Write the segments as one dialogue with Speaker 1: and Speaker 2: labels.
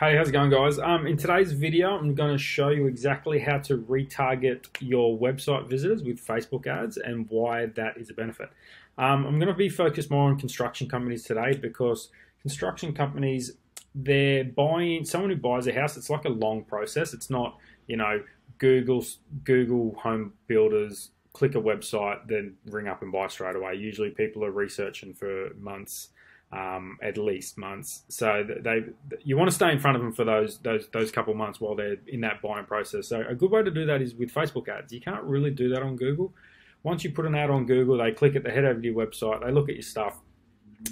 Speaker 1: Hey, how's it going guys? Um, in today's video, I'm going to show you exactly how to retarget your website visitors with Facebook ads and why that is a benefit. Um, I'm going to be focused more on construction companies today because construction companies, they're buying, someone who buys a house, it's like a long process. It's not, you know, Google, Google home builders, click a website, then ring up and buy straight away. Usually people are researching for months um, at least months. So they, you want to stay in front of them for those those those couple months while they're in that buying process. So a good way to do that is with Facebook ads. You can't really do that on Google. Once you put an ad on Google, they click it, they head over to your website, they look at your stuff,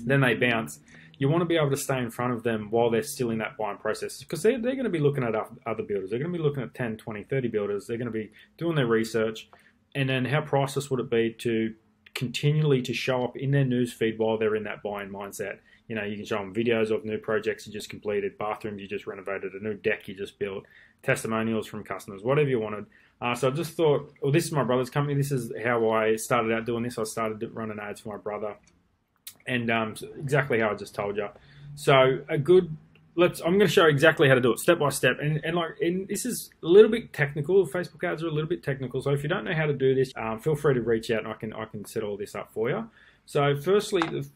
Speaker 1: then they bounce. You want to be able to stay in front of them while they're still in that buying process because they're, they're going to be looking at other builders. They're going to be looking at 10, 20, 30 builders. They're going to be doing their research. And then how priceless would it be to continually to show up in their newsfeed while they're in that buying mindset. You know, you can show them videos of new projects you just completed, bathrooms you just renovated, a new deck you just built, testimonials from customers, whatever you wanted. Uh, so I just thought, well, this is my brother's company. This is how I started out doing this. I started running ads for my brother, and um, exactly how I just told you. So a good let's I'm going to show exactly how to do it step by step. And, and like and this is a little bit technical. Facebook ads are a little bit technical. So if you don't know how to do this um, feel free to reach out and I can I can set all this up for you. So firstly the,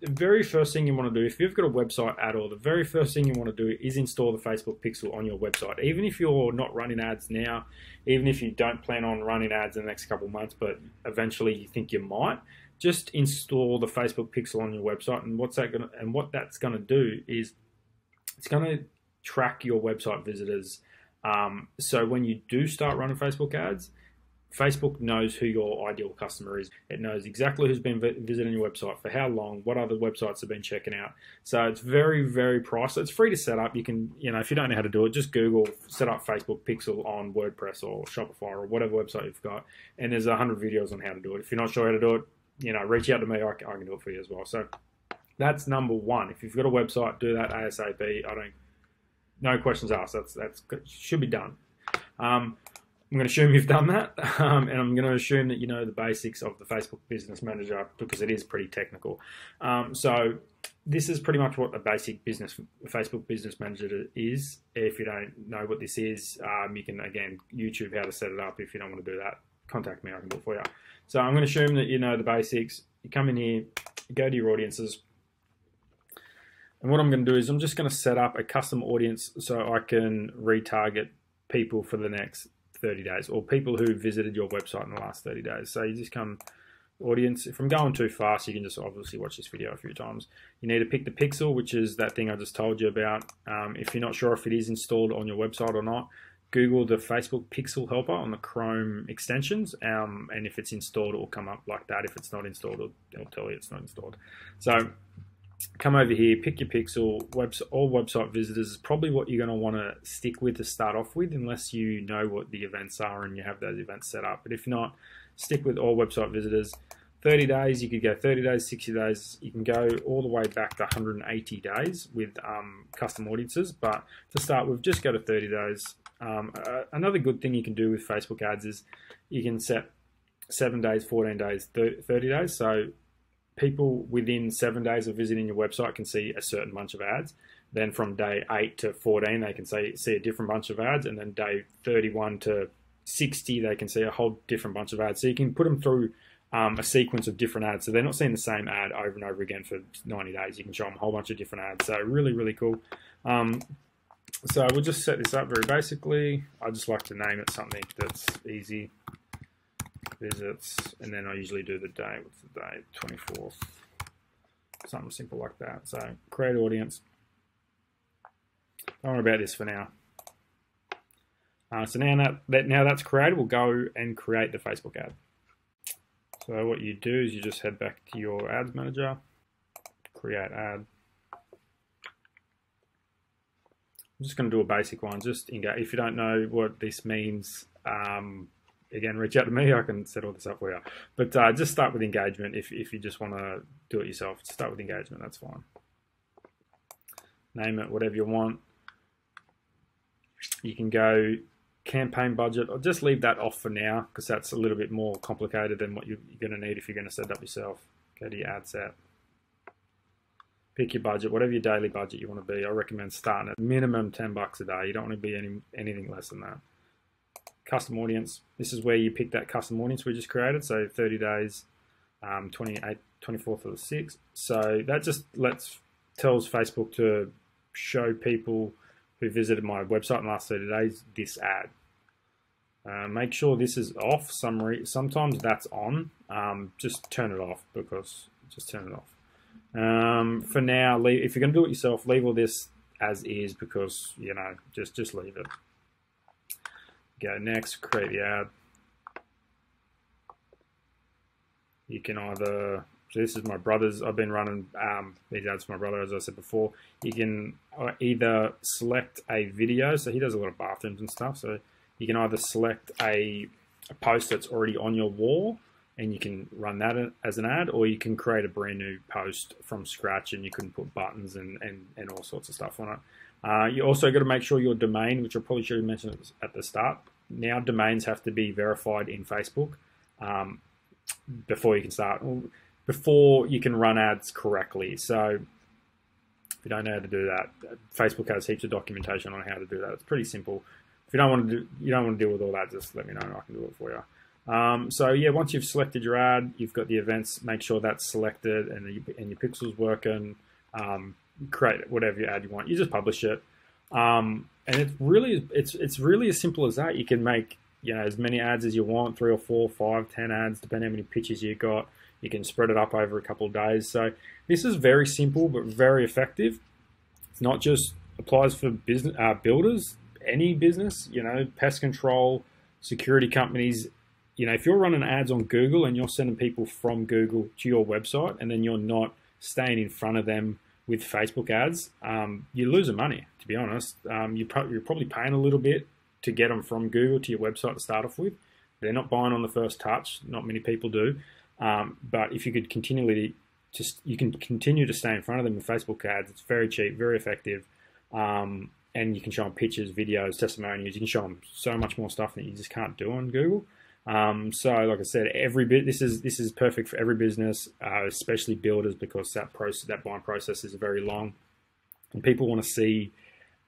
Speaker 1: the very first thing you want to do if you've got a website at all the very first thing you want to do is install the Facebook pixel on your website. Even if you're not running ads now even if you don't plan on running ads in the next couple months but eventually you think you might just install the Facebook pixel on your website. And what's that to and what that's going to do is it's going to track your website visitors. Um, so when you do start running Facebook ads, Facebook knows who your ideal customer is. It knows exactly who's been visiting your website for how long, what other websites have been checking out. So it's very, very pricey. It's free to set up. You can, you know, if you don't know how to do it, just Google set up Facebook Pixel on WordPress or Shopify or whatever website you've got, and there's a hundred videos on how to do it. If you're not sure how to do it, you know, reach out to me. I can do it for you as well. So that's number one. If you've got a website, do that ASAP. I don't, no questions asked. That's that's should be done. Um, I'm going to assume you've done that, um, and I'm going to assume that you know the basics of the Facebook Business Manager because it is pretty technical. Um, so this is pretty much what a basic business Facebook Business Manager is. If you don't know what this is, um, you can again YouTube how to set it up. If you don't want to do that, contact me. I can do it for you. So I'm going to assume that you know the basics. You come in here, go to your audiences and what I'm going to do is I'm just going to set up a custom audience so I can retarget people for the next 30 days or people who visited your website in the last 30 days. So you just come audience. If I'm going too fast, you can just obviously watch this video a few times. You need to pick the pixel, which is that thing I just told you about. Um, if you're not sure if it is installed on your website or not, Google the Facebook Pixel Helper on the Chrome extensions, um, and if it's installed, it will come up like that. If it's not installed, it'll, it'll tell you it's not installed. So come over here, pick your pixel. Webs all website visitors is probably what you're going to want to stick with to start off with, unless you know what the events are and you have those events set up. But if not, stick with all website visitors. 30 days, you could go 30 days, 60 days. You can go all the way back to 180 days with um, custom audiences. But to start with, just go to 30 days. Um, uh, another good thing you can do with Facebook ads is you can set seven days, 14 days, 30 days. So people within seven days of visiting your website can see a certain bunch of ads. Then from day 8 to 14, they can see, see a different bunch of ads. And then day 31 to 60, they can see a whole different bunch of ads. So you can put them through um, a sequence of different ads. So they're not seeing the same ad over and over again for 90 days. You can show them a whole bunch of different ads. So really, really cool. Um, so we'll just set this up very basically. I just like to name it something that's easy visits, and then I usually do the day. What's the day? 24th. Something simple like that. So create audience. Don't worry about this for now. Uh, so now that, that now that's created, we'll go and create the Facebook ad. So what you do is you just head back to your ads manager, create ad. I'm just going to do a basic one. Just in case, if you don't know what this means, um, again, reach out to me. I can set all this up for you. But uh, just start with engagement. If, if you just want to do it yourself, start with engagement. That's fine. Name it whatever you want. You can go campaign budget or just leave that off for now because that's a little bit more complicated than what you're going to need if you're going to set it up yourself. Go to your ad set. pick your budget, whatever your daily budget you want to be. I recommend starting at minimum 10 bucks a day. You don't want to be any anything less than that. Custom audience. This is where you pick that custom audience we just created. So 30 days, um, 28, 24th of the 6th. So that just lets tells Facebook to show people who visited my website in the last 30 days this ad. Uh, make sure this is off. Some sometimes that's on. Um, just turn it off because just turn it off. Um, for now, leave, if you're going to do it yourself, leave all this as is because you know just just leave it. Go next, create the ad. You can either so this is my brother's. I've been running um, these ads for my brother, as I said before. You can uh, either select a video, so he does a lot of bathrooms and stuff. So you can either select a, a post that's already on your wall, and you can run that as an ad, or you can create a brand new post from scratch, and you can put buttons and and, and all sorts of stuff on it. Uh, you also got to make sure your domain, which I probably should have mentioned at the start. Now domains have to be verified in Facebook um, before you can start before you can run ads correctly. So if you don't know how to do that, Facebook has heaps of documentation on how to do that. It's pretty simple. If you don't want to do, you don't want to deal with all that, just let me know and I can do it for you. Um, so yeah, once you've selected your ad, you've got the events. Make sure that's selected and, and your pixels working. Um, create whatever ad you want. You just publish it, um, and it's really it's it's really as simple as that. You can make you know as many ads as you want, three or four, five, ten ads, depending how many pictures you got. You can spread it up over a couple of days. So this is very simple but very effective. It's not just applies for business uh, builders, any business, you know, pest control, security companies. You know, if you're running ads on Google and you're sending people from Google to your website, and then you're not staying in front of them with Facebook ads, um, you're losing money. To be honest, um, you pro- you're probably paying a little bit to get them from Google to your website to start off with. They're not buying on the first touch. Not many people do. Um, but if you could continually just you can continue to stay in front of them with Facebook ads. It's very cheap, very effective, um, and you can show them pictures, videos, testimonials. You can show them so much more stuff that you just can't do on Google. Um, so, like I said, every bit this is this is perfect for every business, uh, especially builders, because that process, that buying process is very long, and people want to see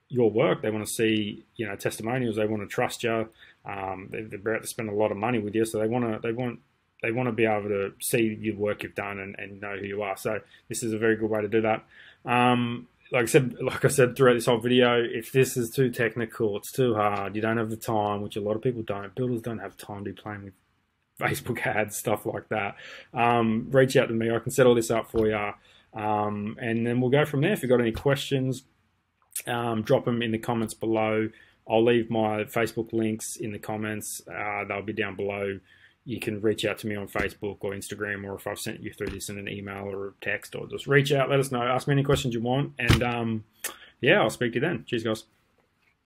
Speaker 1: your work. They want to see you know testimonials. They want to trust you. Um, they, are about to spend a lot of money with you, so they want to they want they want to be able to see your work you've done and, and know who you are. So this is a very good way to do that. Um, like I said, like I said throughout this whole video, if this is too technical, it's too hard. You don't have the time, which a lot of people don't. Builders don't have time to be playing with Facebook ads, stuff like that. Um, reach out to me. I can set all this up for you, um, and then we'll go from there. If you've got any questions, um, drop them in the comments below. I'll leave my Facebook links in the comments. Uh, they'll be down below you can reach out to me on Facebook or Instagram, or if I've sent you through this in an email or a text, or just reach out, let us know, ask me any questions you want, and um, yeah, I'll speak to you then. Cheers, guys.